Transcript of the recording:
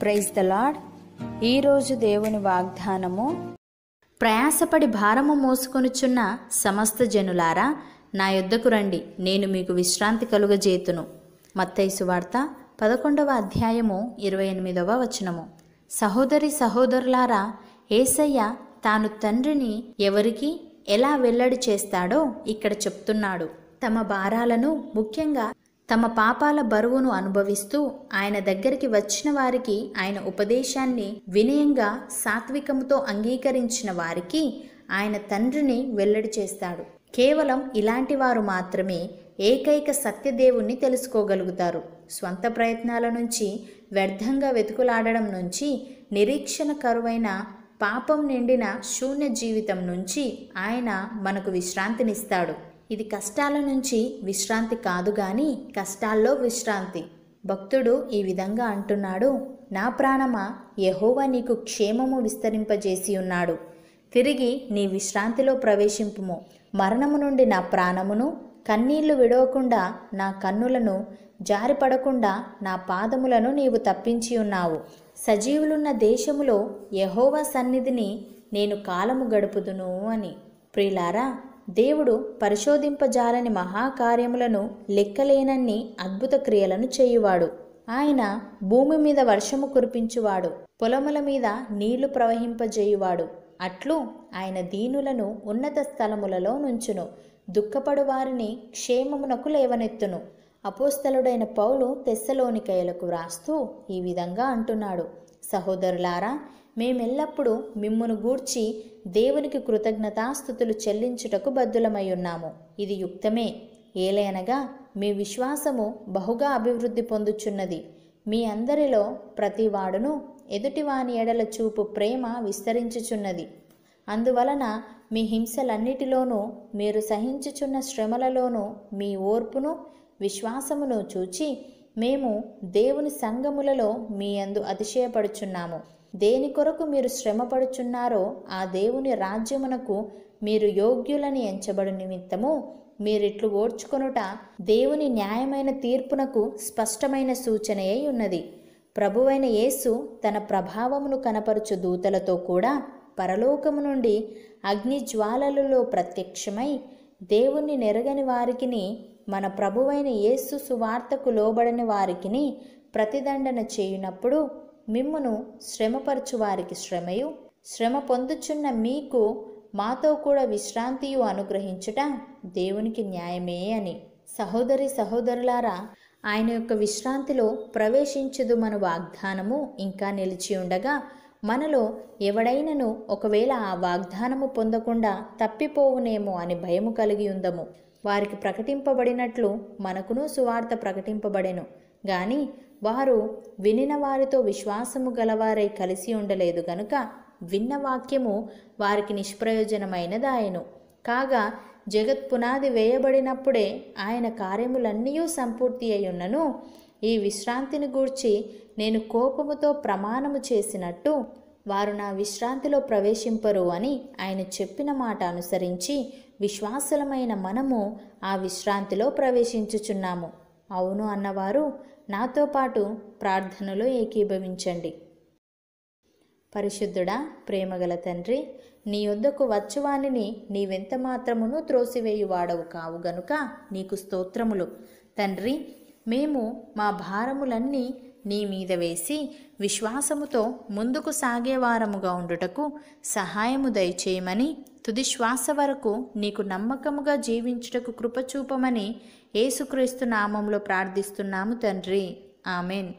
Praise the lord ఈరోజు దేవుని వాగ్దానము ప్రయాసపడి భారము మోసుకొనుచున్న సమస్త జనులారా నా యొద్దకు రండి నేను మీకు విశ్రాంతి కలుగజేతును. మత్తైసు వార్త పదకొండవ అధ్యాయము ఇరవై ఎనిమిదవ వచనము. సహోదరి సహోదరులారా ఏసయ్య తాను తండ్రిని ఎవరికి ఎలా వెల్లడి చేస్తాడో ఇక్కడ చెప్తున్నాడు. తమ భారాలను ముఖ్యంగా తమ పాపాల బరువును అనుభవిస్తూ ఆయన దగ్గరికి వచ్చిన వారికి ఆయన ఉపదేశాన్ని వినయంగా సాత్వికముతో అంగీకరించిన వారికి ఆయన తండ్రిని వెల్లడి చేస్తాడు. కేవలం ఇలాంటి వారు మాత్రమే ఏకైక సత్యదేవుణ్ణి తెలుసుకోగలుగుతారు. స్వంత ప్రయత్నాల నుంచి వ్యర్థంగా వెతుకులాడడం నుంచి నిరీక్షణ కరువైన పాపం నిండిన శూన్య జీవితం నుంచి ఆయన మనకు విశ్రాంతినిస్తాడు. ఇది కష్టాల నుంచి విశ్రాంతి కాదు గాని కష్టాల్లో విశ్రాంతి. భక్తుడు ఈ విధంగా అంటున్నాడు నా ప్రాణమా యహోవా నీకు క్షేమము విస్తరింపజేసి ఉన్నాడు. తిరిగి నీ విశ్రాంతిలో ప్రవేశింపుము. మరణము నుండి నా ప్రాణమును కన్నీళ్ళు విడవకుండా నా కన్నులను జారిపడకుండా నా పాదములను నీవు తప్పించి ఉన్నావు. సజీవులున్న దేశములో యహోవా సన్నిధిని నేను కాలము గడుపుదును అని. ప్రిలారా దేవుడు పరిశోధింపజాలని మహాకార్యములను లెక్కలేనన్ని అద్భుత క్రియలను చేయువాడు. ఆయన భూమి మీద వర్షము కురిపించువాడు. పొలముల మీద నీళ్ళు ప్రవహింపజేయువాడు. అట్లు ఆయన దీనులను ఉన్నత స్థలములలో నుంచును. దుఃఖపడు వారిని క్షేమమునకు లేవనెత్తును. అపోస్తలుడైన పౌలు తెస్సలోనికయలకు వ్రాస్తూ ఈ విధంగా అంటున్నాడు. సహోదరులారా మేమెల్లప్పుడూ మిమ్మును గూర్చి దేవునికి కృతజ్ఞతాస్థుతులు చెల్లించుటకు బద్దులమై ఉన్నాము. ఇది యుక్తమే. ఏలయనగా మీ విశ్వాసము బహుగా అభివృద్ధి పొందుచున్నది. మీ అందరిలో ప్రతివాడును ఎదుటివాని ఎడల చూపు ప్రేమ విస్తరించుచున్నది. అందువలన మీ హింసలన్నిటిలోనూ మీరు సహించుచున్న శ్రమలలోనూ మీ ఓర్పును విశ్వాసమును చూచి మేము దేవుని సంగములలో మీ అందు అతిశయపడుచున్నాము. దేని కొరకు మీరు శ్రమపడుచున్నారో ఆ దేవుని రాజ్యమునకు మీరు యోగ్యులని ఎంచబడు నిమిత్తము మీరిట్లు ఓర్చుకొనుట దేవుని న్యాయమైన తీర్పునకు స్పష్టమైన సూచనయై ఉన్నది. ప్రభువైన యేసు తన ప్రభావమును కనపరుచు దూతలతో కూడా పరలోకము నుండి అగ్ని జ్వాలలలో ప్రత్యక్షమై దేవుణ్ణి నెరగని వారికిని మన ప్రభువైన యేసు సువార్తకు లోబడని వారికిని ప్రతిదండన చేయునప్పుడు మిమ్మును శ్రమపరచు వారికి శ్రమయు. శ్రమ పొందుచున్న మీకు మాతో కూడా విశ్రాంతియు అనుగ్రహించుట దేవునికి న్యాయమే అని. సహోదరి సహోదరులారా ఆయన యొక్క విశ్రాంతిలో ప్రవేశించదు మన వాగ్దానము ఇంకా నిలిచి ఉండగా మనలో ఎవడైనను ఒకవేళ ఆ వాగ్దానము పొందకుండా తప్పిపోవునేమో అని భయము కలిగి ఉందము. వారికి ప్రకటింపబడినట్లు మనకును సువార్త ప్రకటింపబడెను. గాని వారు వినిన వారితో విశ్వాసము గలవారై కలిసి ఉండలేదు గనుక విన్న వాక్యము వారికి నిష్ప్రయోజనమైనదాయను. కాగా జగత్ పునాది వేయబడినప్పుడే ఆయన కార్యములన్నీ సంపూర్తి అయ్యున్నను ఈ విశ్రాంతిని గూర్చి నేను కోపముతో ప్రమాణము చేసినట్టు వారు నా విశ్రాంతిలో ప్రవేశింపరు అని ఆయన చెప్పిన మాట అనుసరించి విశ్వాసులమైన మనము ఆ విశ్రాంతిలో ప్రవేశించుచున్నాము. అవును అన్నవారు నాతో పాటు ప్రార్థనలో ఏకీభవించండి. పరిశుద్ధుడా ప్రేమగల తండ్రి నీ వద్దకు వచ్చువానిని నీవెంత మాత్రమును త్రోసివేయువాడవు కావు గనుక నీకు స్తోత్రములు. తండ్రి మేము మా భారములన్నీ నీ మీద వేసి విశ్వాసముతో ముందుకు సాగేవారముగా ఉండుటకు సహాయము దయచేయమని తుది శ్వాస వరకు నీకు నమ్మకముగా జీవించుటకు కృపచూపమని ఏసుక్రీస్తు నామంలో ప్రార్థిస్తున్నాము తండ్రి. ఆమెన్.